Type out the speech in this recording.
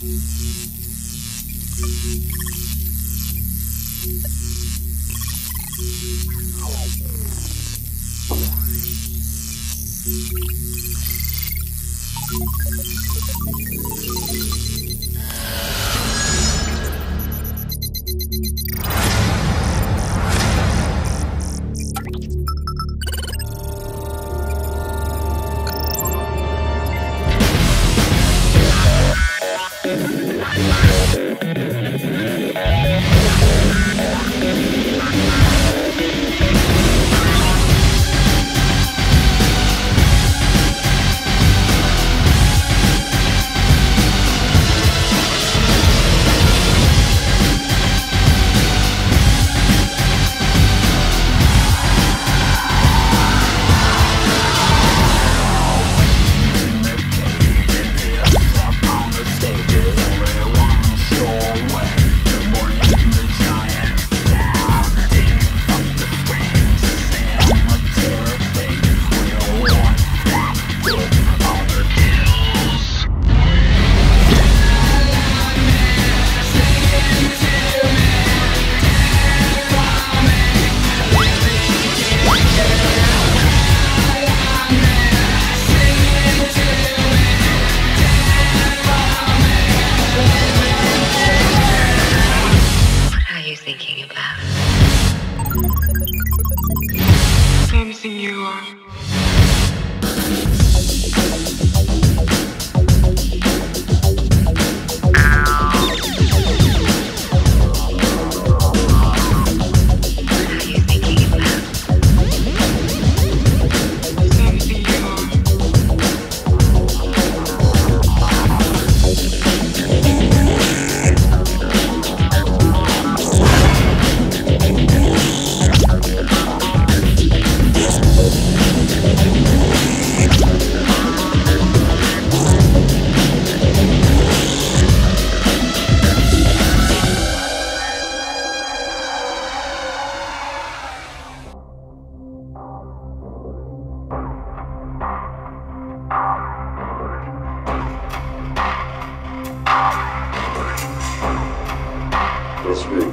Tactics must be stopped. We must unite as one to save your planet. What are you thinking about? You are. Let's make